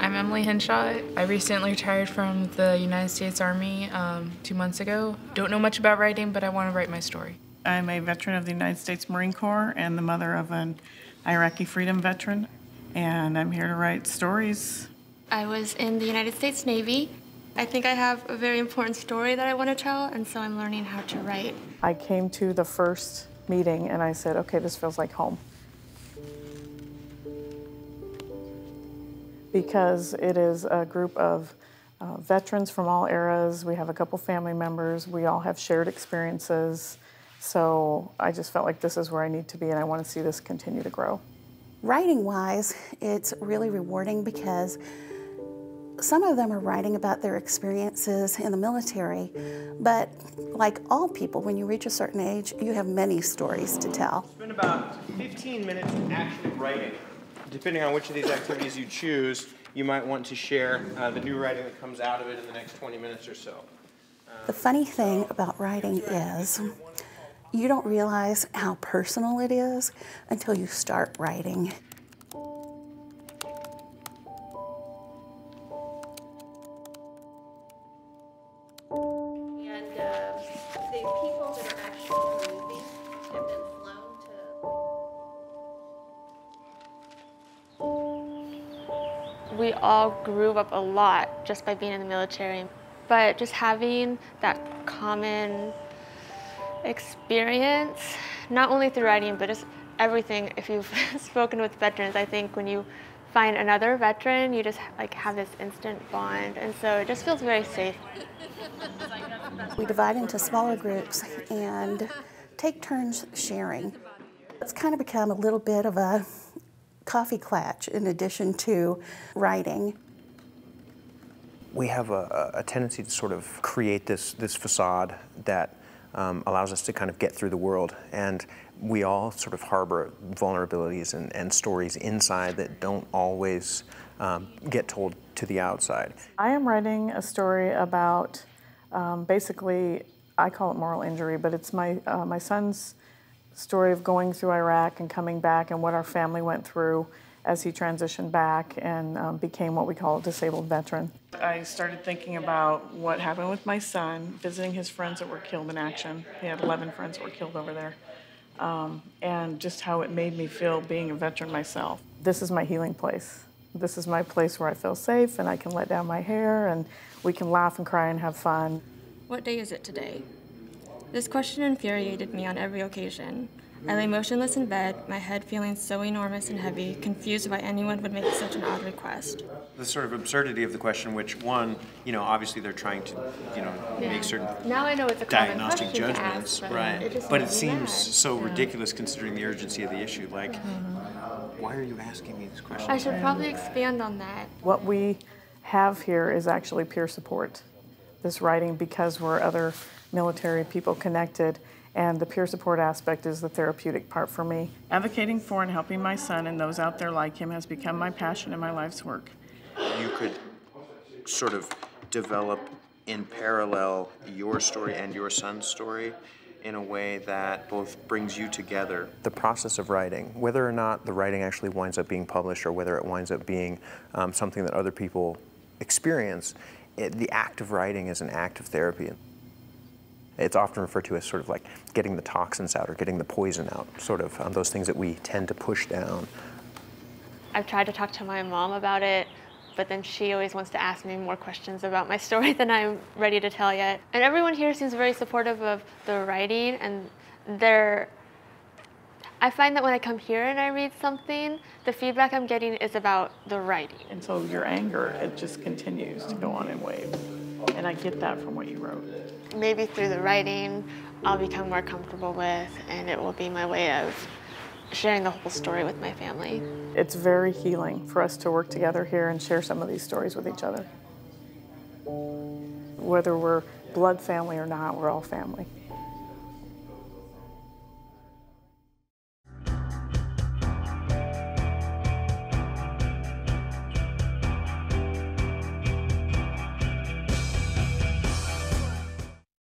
I'm Emily Henshaw. I recently retired from the United States Army um, two months ago. Don't know much about writing, but I want to write my story. I'm a veteran of the United States Marine Corps and the mother of an Iraqi freedom veteran, and I'm here to write stories. I was in the United States Navy. I think I have a very important story that I want to tell, and so I'm learning how to write. I came to the first meeting and I said, okay, this feels like home. Because it is a group of uh, veterans from all eras. We have a couple family members. We all have shared experiences. So I just felt like this is where I need to be and I want to see this continue to grow. Writing wise, it's really rewarding because some of them are writing about their experiences in the military, but like all people, when you reach a certain age, you have many stories to tell. Spend about 15 minutes actually writing. Depending on which of these activities you choose, you might want to share uh, the new writing that comes out of it in the next 20 minutes or so. The funny thing about writing is you don't realize how personal it is until you start writing. And uh, the people that are actually We all grew up a lot just by being in the military, but just having that common experience, not only through writing, but just everything. If you've spoken with veterans, I think when you find another veteran, you just like have this instant bond, and so it just feels very safe. We divide into smaller groups and take turns sharing. It's kind of become a little bit of a coffee clatch in addition to writing. We have a, a tendency to sort of create this, this facade that um, allows us to kind of get through the world. And we all sort of harbor vulnerabilities and, and stories inside that don't always um, get told to the outside. I am writing a story about um, basically, I call it moral injury, but it's my, uh, my son's story of going through Iraq and coming back and what our family went through as he transitioned back and um, became what we call a disabled veteran. I started thinking about what happened with my son, visiting his friends that were killed in action. He had 11 friends that were killed over there. Um, and just how it made me feel being a veteran myself. This is my healing place. This is my place where I feel safe and I can let down my hair and we can laugh and cry and have fun. What day is it today? This question infuriated me on every occasion. I lay motionless in bed, my head feeling so enormous and heavy, confused why anyone would make such an odd request. The sort of absurdity of the question, which one, you know, obviously they're trying to, you know, make certain Now I know it's a diagnostic judgments, ask, but right? It but it seems mad. so Yeah. ridiculous considering the urgency of the issue. Like, mm-hmm. why are you asking me this question? I should probably expand on that. What we have here is actually peer support. This writing, because we're other military people connected, and the peer support aspect is the therapeutic part for me. Advocating for and helping my son and those out there like him has become my passion and my life's work. You could sort of develop in parallel your story and your son's story in a way that both brings you together. The process of writing, whether or not the writing actually winds up being published or whether it winds up being um, something that other people experience, it, the act of writing is an act of therapy. It's often referred to as sort of like getting the toxins out or getting the poison out, sort of um, those things that we tend to push down. I've tried to talk to my mom about it, but then she always wants to ask me more questions about my story than I'm ready to tell yet. And everyone here seems very supportive of the writing, and they're. I find that when I come here and I read something, the feedback I'm getting is about the writing. And so your anger, it just continues to go on in waves. And I get that from what you wrote. Maybe through the writing, I'll become more comfortable with, and it will be my way of sharing the whole story with my family. It's very healing for us to work together here and share some of these stories with each other. Whether we're blood family or not, we're all family.